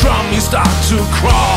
drum, you start to crawl.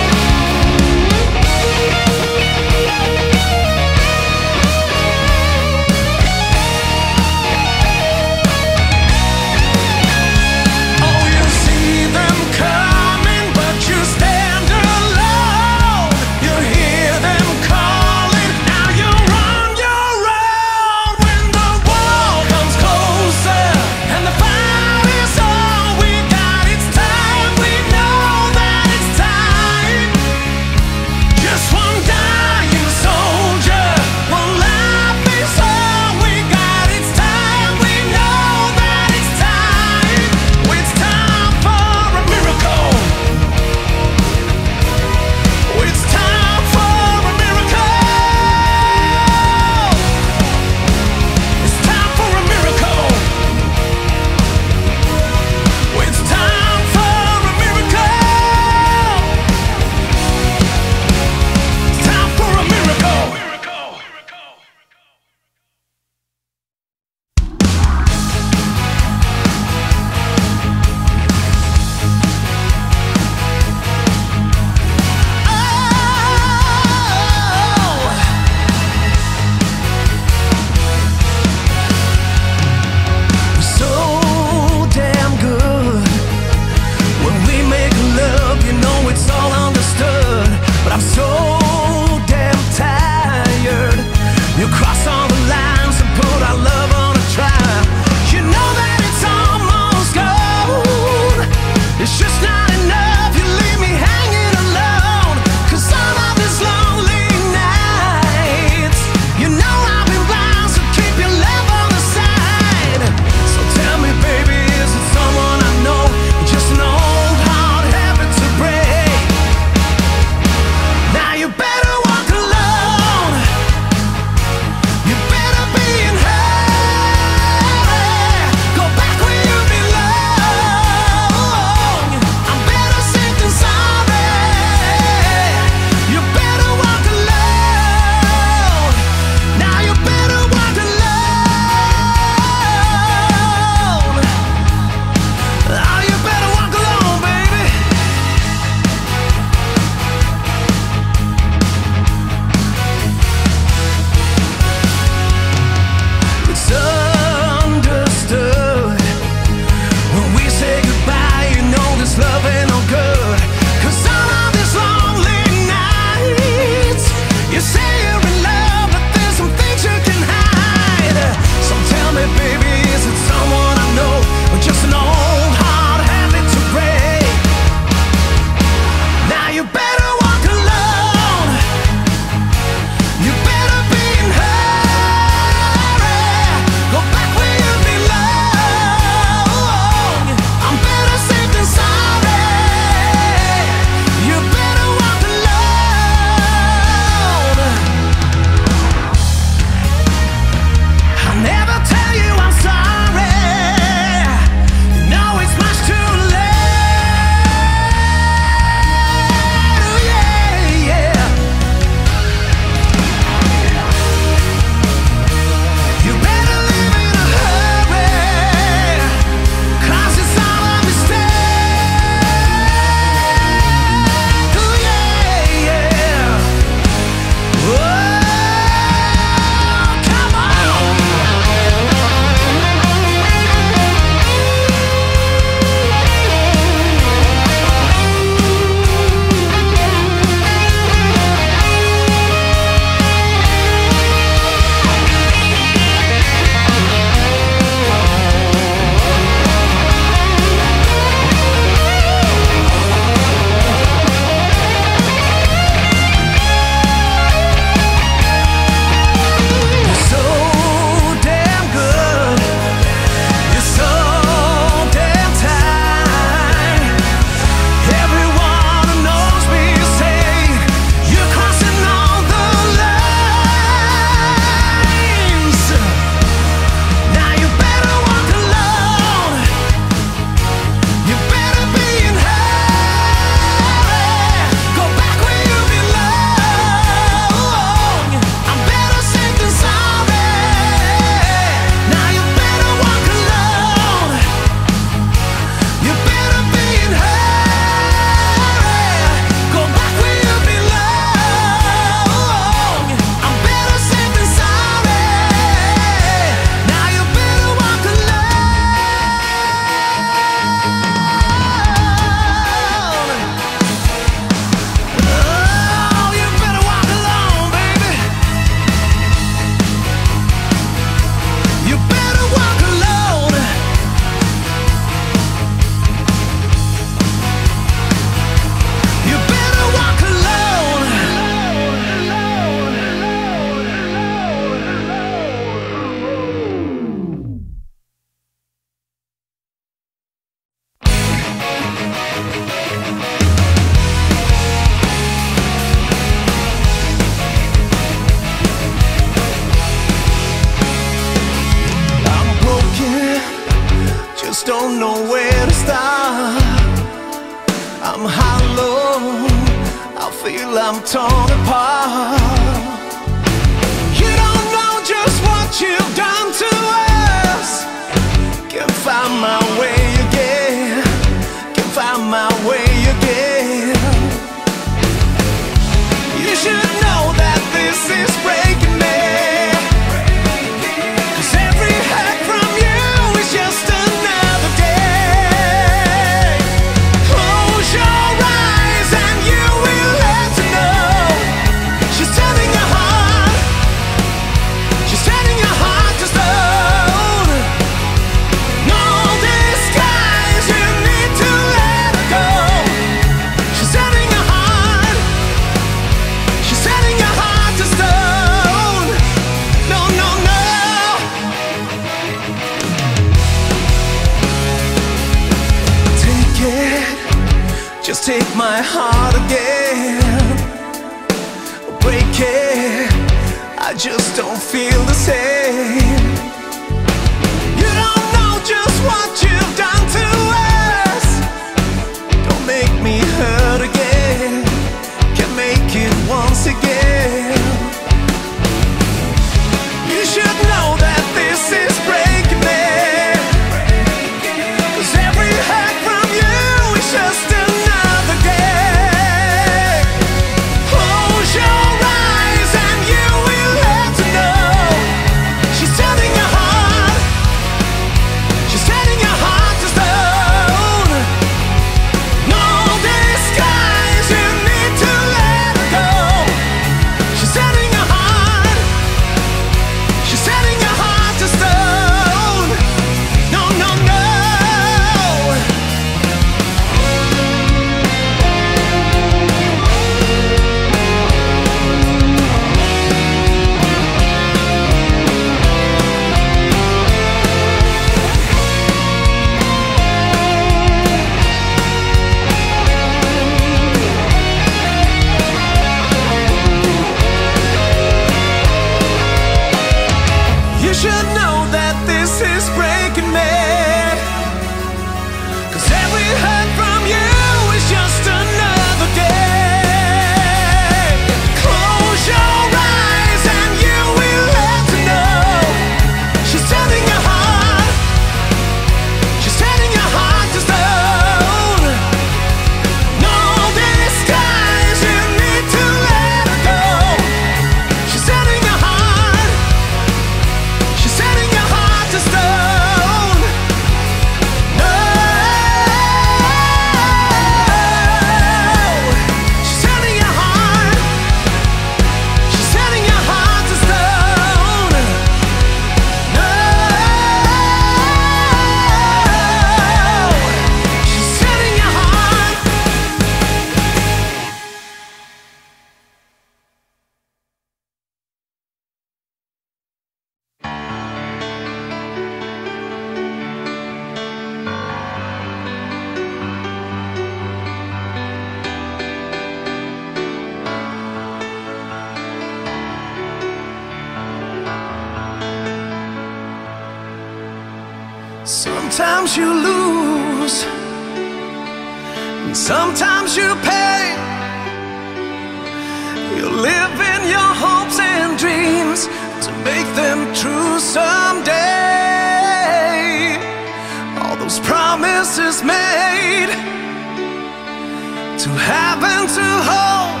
happen to hold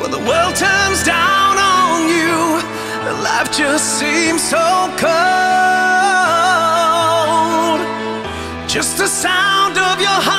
when the world turns down on you and life just seems so cold. Just the sound of your heart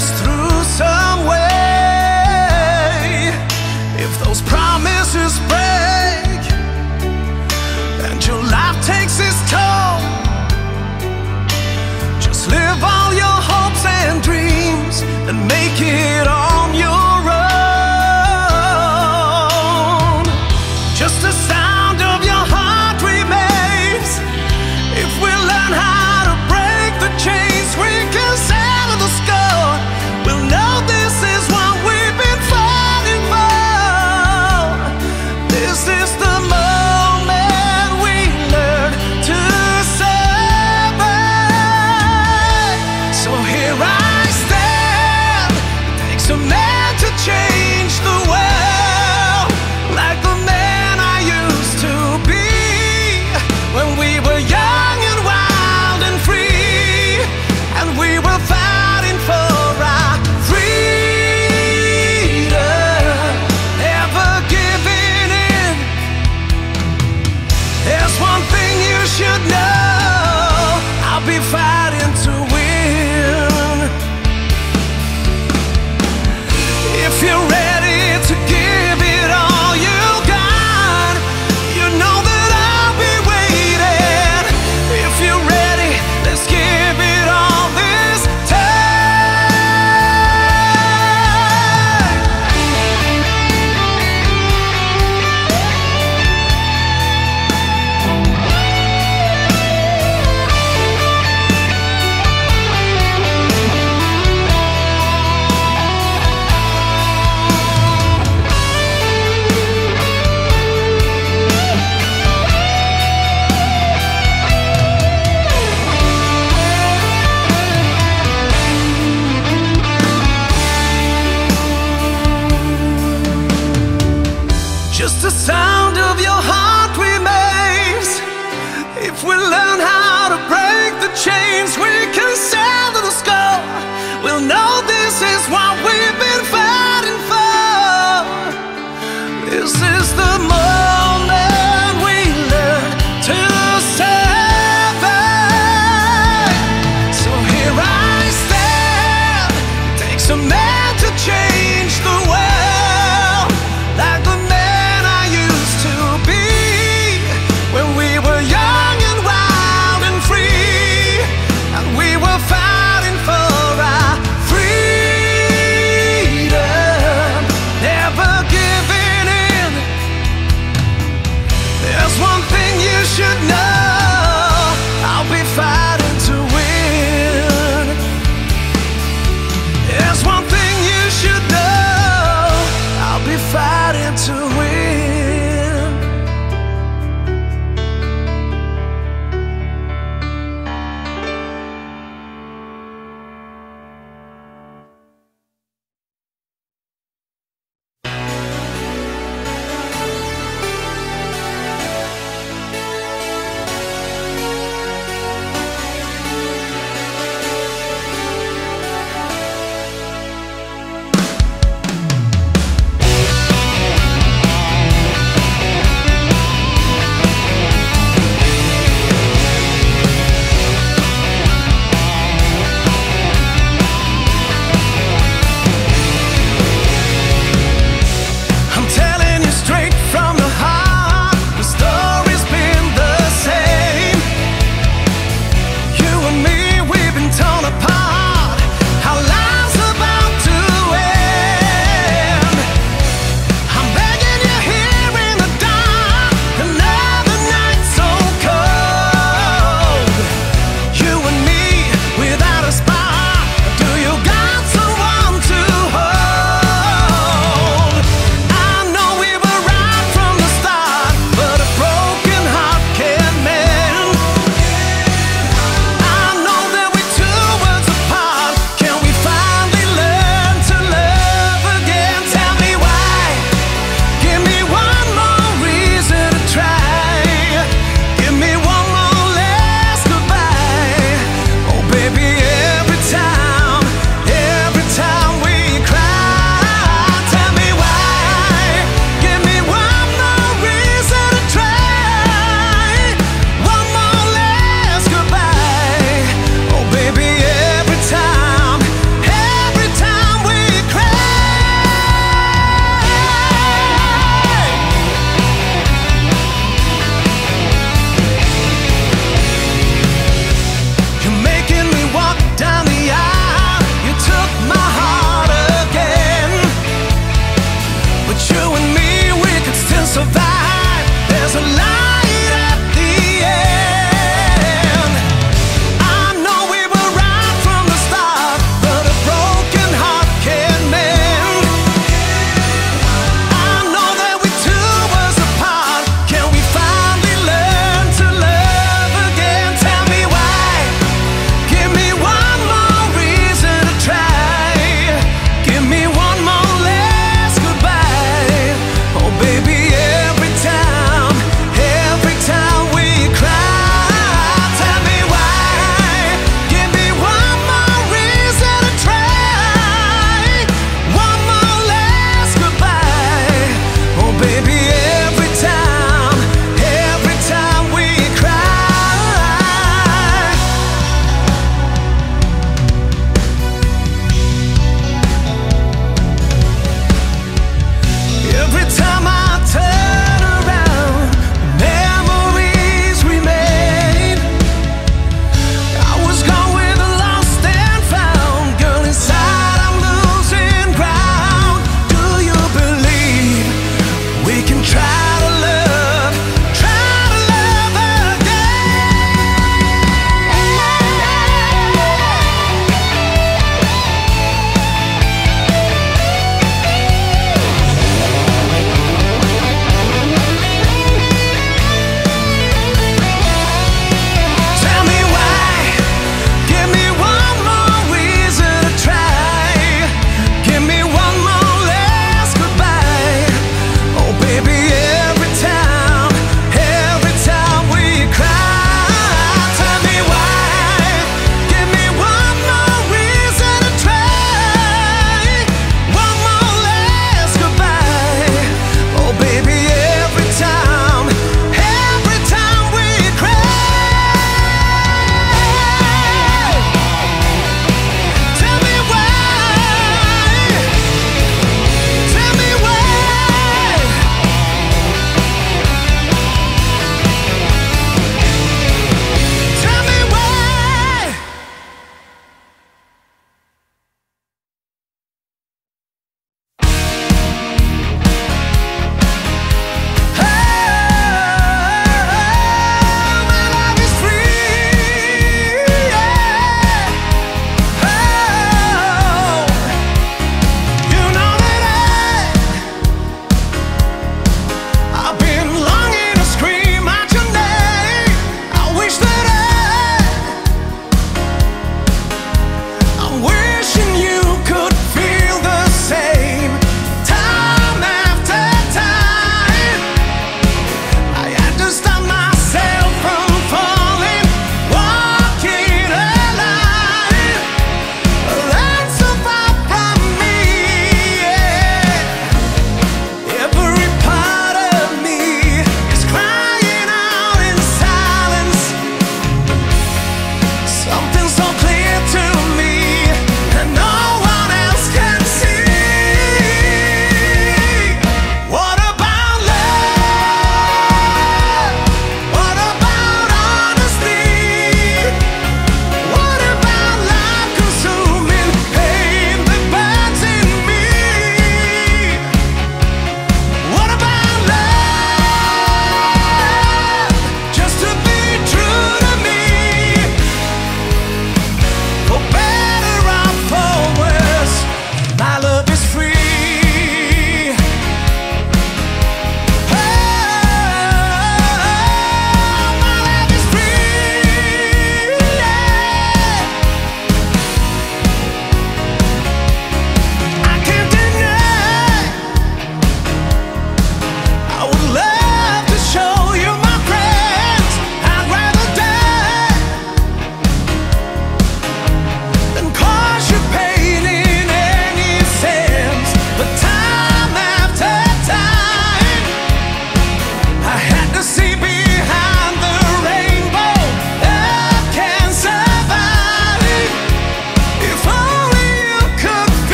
through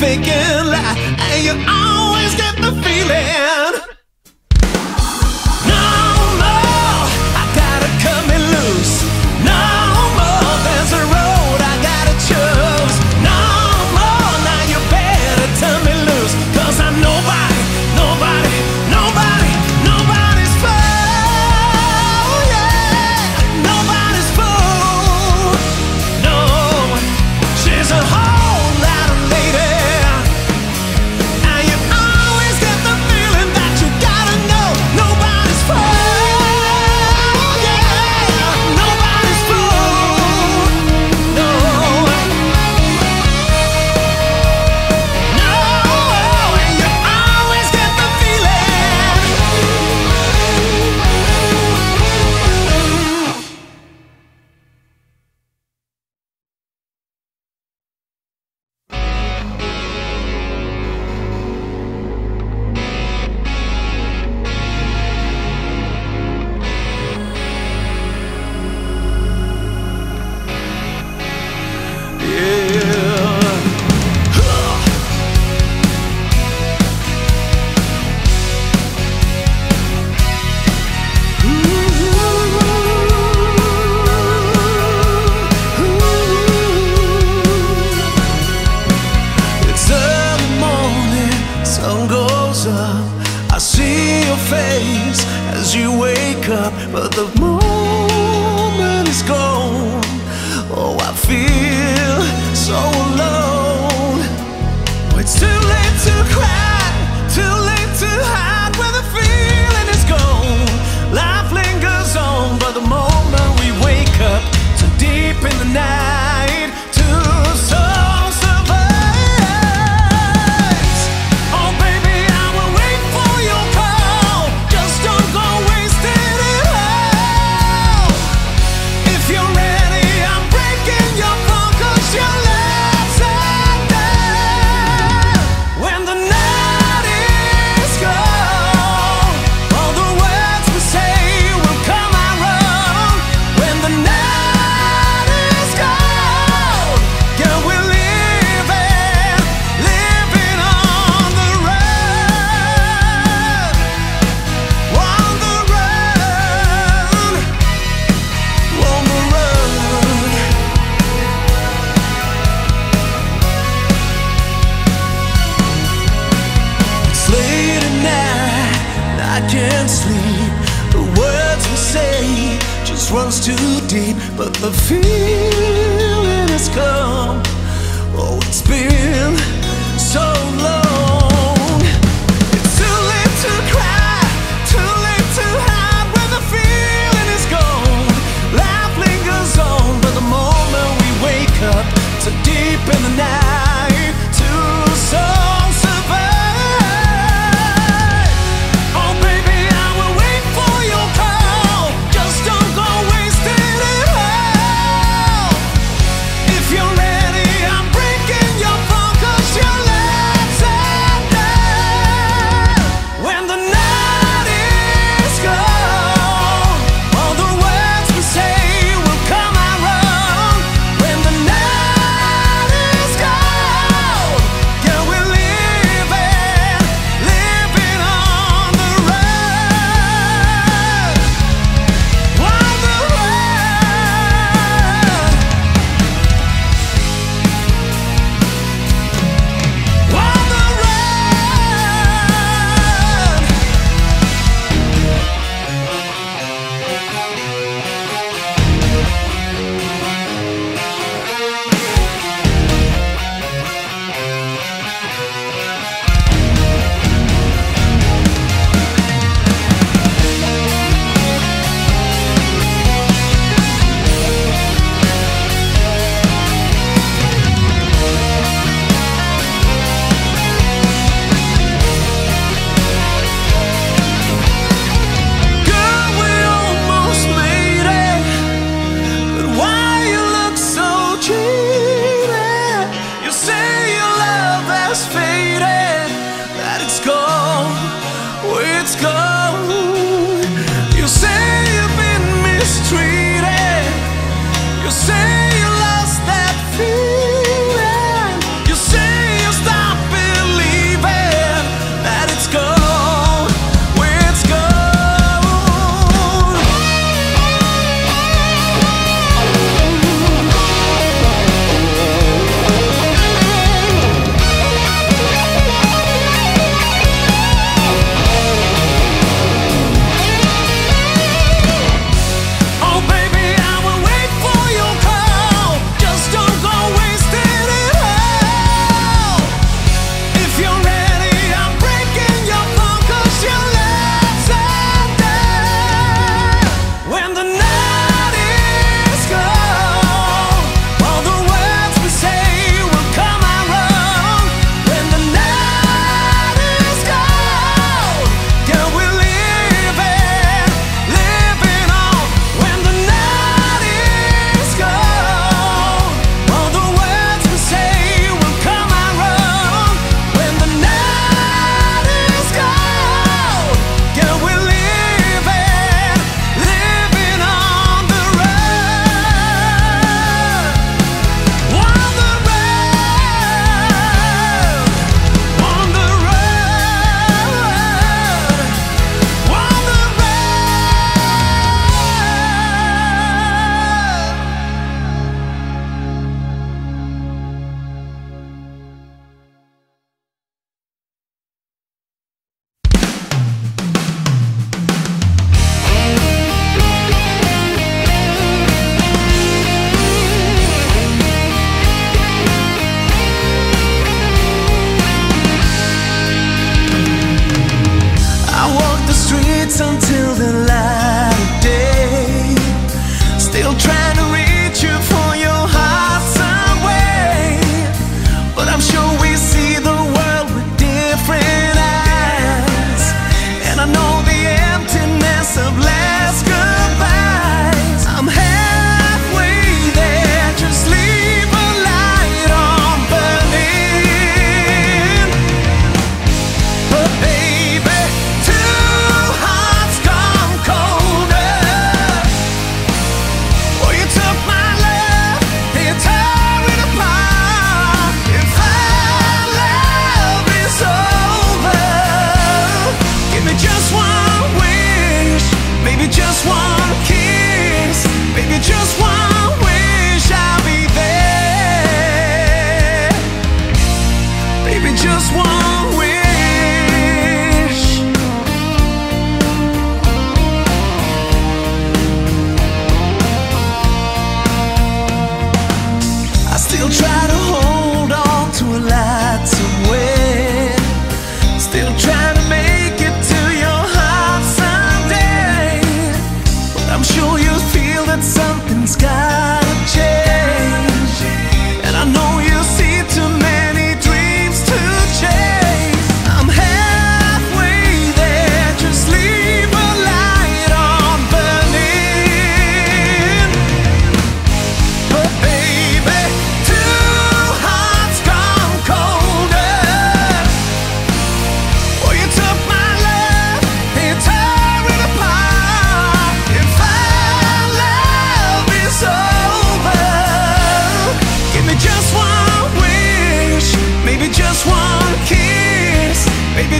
could lie, and you always get the feeling.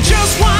Just one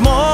again.